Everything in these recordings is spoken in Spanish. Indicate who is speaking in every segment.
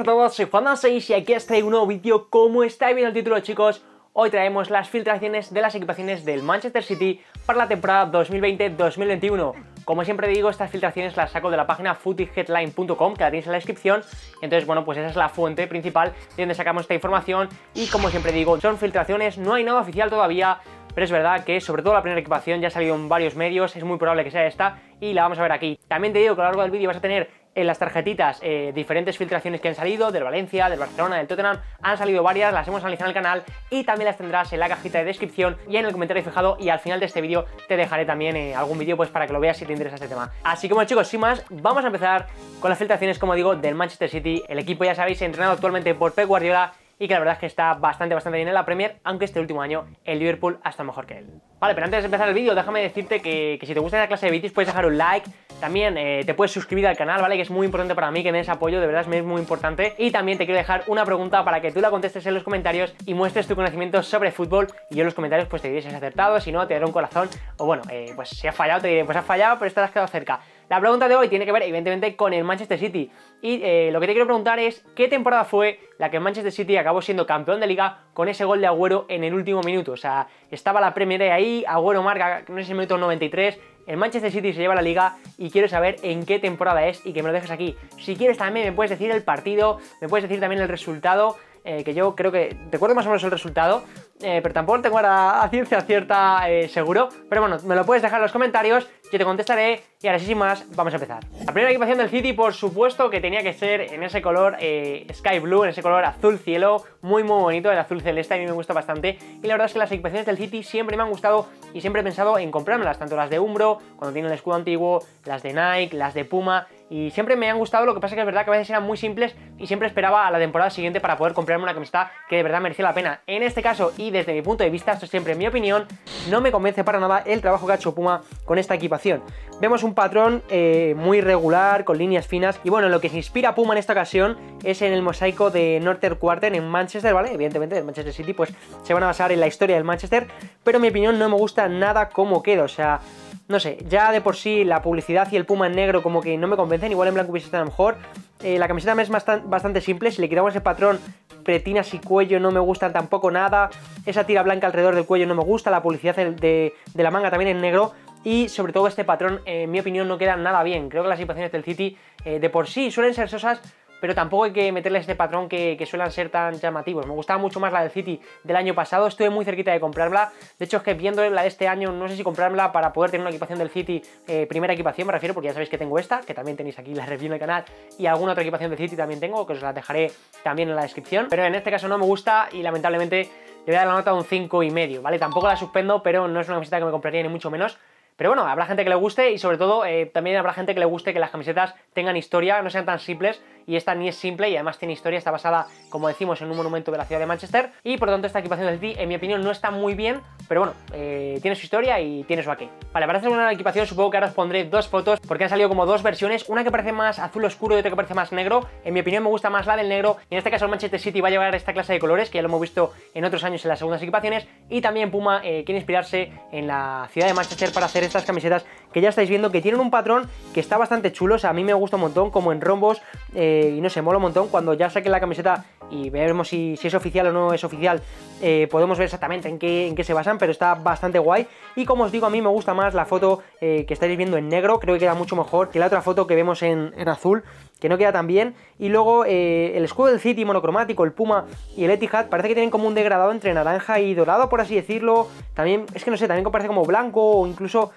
Speaker 1: Hola a todos, soy Juan6 y aquí está un nuevo vídeo. Como estáis viendo el título chicos, hoy traemos las filtraciones de las equipaciones del Manchester City para la temporada 2020-2021. Como siempre digo, estas filtraciones las saco de la página footyheadline.com, que la tenéis en la descripción. Entonces, bueno, pues esa es la fuente principal de donde sacamos esta información. Y como siempre digo, son filtraciones, no hay nada oficial todavía, pero es verdad que sobre todo la primera equipación ya ha salido en varios medios, es muy probable que sea esta y la vamos a ver aquí. También te digo que a lo largo del vídeo vas a tener en las tarjetitas eh, diferentes filtraciones que han salido, del Valencia, del Barcelona, del Tottenham, han salido varias, las hemos analizado en el canal y también las tendrás en la cajita de descripción y en el comentario fijado y al final de este vídeo te dejaré también eh, algún vídeo pues para que lo veas si te interesa este tema. Así que chicos, sin más, vamos a empezar con las filtraciones como digo del Manchester City, el equipo ya sabéis entrenado actualmente por Pep Guardiola y que la verdad es que está bastante, bastante bien en la Premier, aunque este último año el Liverpool ha estado mejor que él. Vale, pero antes de empezar el vídeo, déjame decirte que, si te gusta esta clase de vídeos puedes dejar un like, también eh, te puedes suscribir al canal, ¿vale? Que es muy importante para mí que me des apoyo, de verdad es muy importante. Y también te quiero dejar una pregunta para que tú la contestes en los comentarios y muestres tu conocimiento sobre fútbol y yo en los comentarios pues te diré si has acertado, si no te daré un corazón o bueno, eh, pues si has fallado te diré pues has fallado, pero estarás quedado cerca. La pregunta de hoy tiene que ver, evidentemente, con el Manchester City. Y eh, lo que te quiero preguntar es, ¿qué temporada fue la que Manchester City acabó siendo campeón de liga con ese gol de Agüero en el último minuto? O sea, estaba la Premier ahí, Agüero marca, no sé el minuto 93, el Manchester City se lleva la liga y quiero saber en qué temporada es y que me lo dejes aquí. Si quieres también me puedes decir el partido, me puedes decir también el resultado, eh, que yo creo que... Recuerdo más o menos el resultado, eh, pero tampoco tengo ahora a ciencia cierta eh, seguro. Pero bueno, me lo puedes dejar en los comentarios, yo te contestaré y ahora sí sin más, vamos a empezar. La primera equipación del City, por supuesto, que tenía que ser en ese color eh, Sky Blue, en ese color azul cielo, muy muy bonito, el azul celeste, a mí me gusta bastante. Y la verdad es que las equipaciones del City siempre me han gustado y siempre he pensado en comprármelas, tanto las de Umbro, cuando tiene el escudo antiguo, las de Nike, las de Puma, y siempre me han gustado, lo que pasa que es verdad que a veces eran muy simples y siempre esperaba a la temporada siguiente para poder comprarme una camiseta que de verdad merecía la pena. En este caso, y desde mi punto de vista, esto es siempre mi opinión, no me convence para nada el trabajo que ha hecho Puma con esta equipación. Vemos un patrón eh, muy regular, con líneas finas, y bueno, lo que se inspira Puma en esta ocasión es en el mosaico de Northern Quarter en Manchester, ¿vale? Evidentemente, del Manchester City, pues se van a basar en la historia del Manchester, pero en mi opinión no me gusta nada cómo queda, o sea no sé, ya de por sí la publicidad y el puma en negro como que no me convencen, igual en blanco hubiese estado mejor. Eh, la camiseta es bastante simple, si le quitamos ese patrón, pretinas y cuello no me gustan tampoco nada, esa tira blanca alrededor del cuello no me gusta, la publicidad de, la manga también en negro, y sobre todo este patrón, en mi opinión, no queda nada bien. Creo que las situaciones del City eh, de por sí suelen ser sosas, pero tampoco hay que meterle este patrón que, suelen ser tan llamativos. Me gustaba mucho más la del City del año pasado, estuve muy cerquita de comprarla. De hecho, es que viendo la de este año, no sé si comprarla para poder tener una equipación del City, eh, primera equipación me refiero, porque ya sabéis que tengo esta, que también tenéis aquí la review en el canal, y alguna otra equipación del City también tengo, que os la dejaré también en la descripción. Pero en este caso no me gusta y lamentablemente le voy a dar la nota de un 5,5, ¿vale? Tampoco la suspendo, pero no es una camiseta que me compraría ni mucho menos. Pero bueno, habrá gente que le guste y sobre todo eh, también habrá gente que le guste que las camisetas tengan historia, no sean tan simples y esta ni es simple y además tiene historia, está basada, como decimos, en un monumento de la ciudad de Manchester y por lo tanto esta equipación del City, en mi opinión, no está muy bien, pero bueno, eh, tiene su historia y tiene su aquí. Vale, para hacer una equipación supongo que ahora os pondré dos fotos porque han salido como dos versiones, una que parece más azul oscuro y otra que parece más negro, en mi opinión me gusta más la del negro y en este caso el Manchester City va a llevar esta clase de colores que ya lo hemos visto en otros años en las segundas equipaciones y también Puma eh, quiere inspirarse en la ciudad de Manchester para hacer estas camisetas que ya estáis viendo que tienen un patrón que está bastante chulo, o sea, a mí me gusta un montón, como en rombos eh, y no sé, mola un montón cuando ya saquen la camiseta y veremos si, es oficial o no es oficial, eh, podemos ver exactamente en qué, en qué, se basan, pero está bastante guay. Y como os digo, a mí me gusta más la foto eh, que estáis viendo en negro, creo que queda mucho mejor que la otra foto que vemos en, azul, que no queda tan bien. Y luego eh, el escudo del City monocromático, el Puma y el Etihad, parece que tienen como un degradado entre naranja y dorado, por así decirlo. También, es que no sé, también parece como blanco o incluso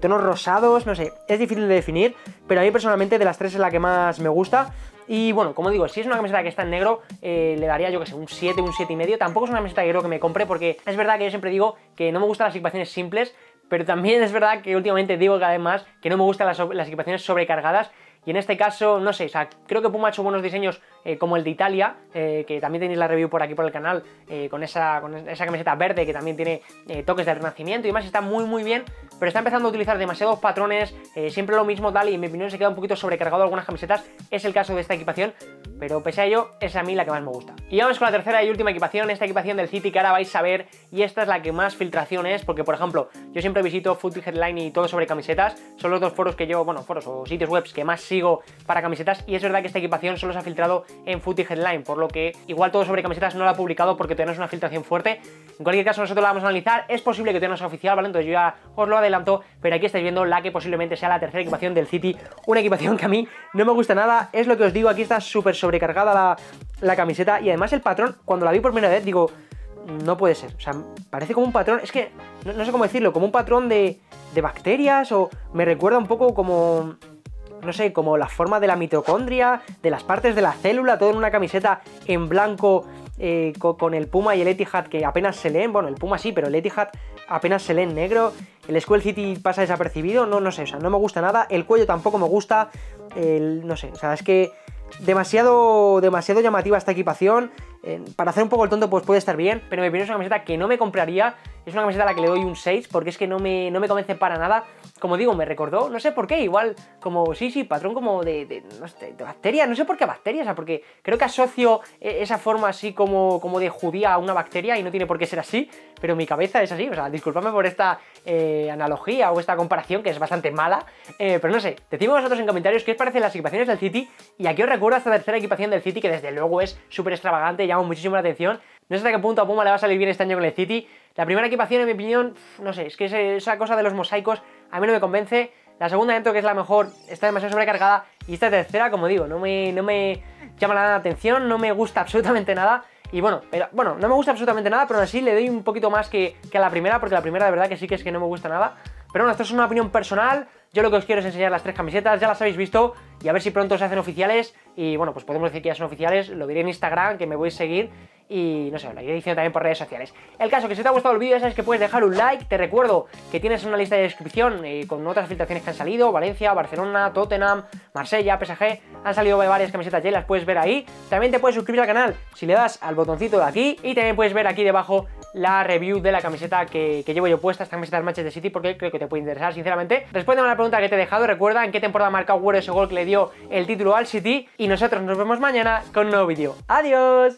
Speaker 1: tonos rosados, no sé, es difícil de definir, pero a mí personalmente de las tres es la que más me gusta. Y bueno, como digo, si es una camiseta que está en negro, eh, le daría yo que sé, un 7, un 7 y medio. Tampoco es una camiseta que creo que me compre porque es verdad que yo siempre digo que no me gustan las equipaciones simples, pero también es verdad que últimamente digo cada vez más que no me gustan las, las equipaciones sobrecargadas y en este caso, no sé, o sea, creo que Puma ha hecho buenos diseños eh, como el de Italia, eh, que también tenéis la review por aquí por el canal, eh, con, esa, con esa camiseta verde que también tiene toques de renacimiento y demás, está muy muy bien, pero está empezando a utilizar demasiados patrones, siempre lo mismo tal, y en mi opinión se queda un poquito sobrecargado algunas camisetas, es el caso de esta equipación, pero pese a ello, es a mí la que más me gusta. Y vamos con la tercera y última equipación, esta equipación del City que ahora vais a ver, y esta es la que más filtración es, porque por ejemplo, yo siempre visito Footy Headline y todo sobre camisetas, son los dos foros que yo, bueno, foros o sitios web que más sigo para camisetas y es verdad que esta equipación solo se ha filtrado en Footy Headline, por lo que igual todo sobre camisetas no lo ha publicado porque todavía no es una filtración fuerte. En cualquier caso, nosotros la vamos a analizar. Es posible que todavía no sea oficial, ¿vale? Entonces yo ya os lo adelanto, pero aquí estáis viendo la que posiblemente sea la tercera equipación del City. Una equipación que a mí no me gusta nada. Es lo que os digo, aquí está súper sobrecargada la, la camiseta. Y además el patrón, cuando la vi por primera vez, digo, no puede ser. O sea, parece como un patrón, es que no, sé cómo decirlo, como un patrón de, de, bacterias o me recuerda un poco como, no sé, como la forma de la mitocondria, de las partes de la célula, todo en una camiseta en blanco eh, con, el Puma y el Etihad que apenas se leen. Bueno, el Puma sí, pero el Etihad apenas se lee en negro. El Skull City pasa desapercibido, no, no sé, o sea, no me gusta nada. El cuello tampoco me gusta, no sé, o sea, es que demasiado, demasiado llamativa esta equipación. Eh, para hacer un poco el tonto, pues puede estar bien, pero mi opinión es una camiseta que no me compraría. Es una camiseta a la que le doy un 6 porque es que no me, no me convence para nada. Como digo, me recordó, no sé por qué, igual como, sí, sí, patrón como de, de, no sé, de bacteria, no sé por qué bacteria, o sea, porque creo que asocio eh, esa forma así como, como de judía a una bacteria y no tiene por qué ser así, pero mi cabeza es así, o sea, disculpadme por esta eh, analogía o esta comparación que es bastante mala, pero no sé, decidme vosotros en comentarios qué os parecen las equipaciones del City y a qué os recuerda esta tercera equipación del City que desde luego es súper extravagante, llama muchísimo la atención. No sé hasta qué punto a Puma le va a salir bien este año con el City. La primera equipación, en mi opinión, no sé, es que esa cosa de los mosaicos a mí no me convence. La segunda dentro que es la mejor está demasiado sobrecargada. Y esta tercera, como digo, no me, no me llama la atención, no me gusta absolutamente nada. Y bueno, pero, bueno, no me gusta absolutamente nada, pero aún así le doy un poquito más que, que a la primera, porque la primera de verdad que sí que es que no me gusta nada. Pero bueno, esto es una opinión personal. Yo lo que os quiero es enseñar las tres camisetas, ya las habéis visto y a ver si pronto se hacen oficiales. Y bueno, pues podemos decir que ya son oficiales, lo diré en Instagram, que me voy a seguir y no sé, lo iré diciendo también por redes sociales. El caso, que si te ha gustado el vídeo ya sabes que puedes dejar un like, te recuerdo que tienes una lista de descripción eh, con otras filtraciones que han salido, Valencia, Barcelona, Tottenham, Marsella, PSG, han salido varias camisetas ya las puedes ver ahí. También te puedes suscribir al canal si le das al botoncito de aquí y también puedes ver aquí debajo la review de la camiseta que, llevo yo puesta, esta camiseta del Manchester City, porque creo que te puede interesar, sinceramente. Responde a la pregunta que te he dejado, recuerda en qué temporada marca Agüero ese gol que le dio el título al City, y nosotros nos vemos mañana con un nuevo vídeo. ¡Adiós!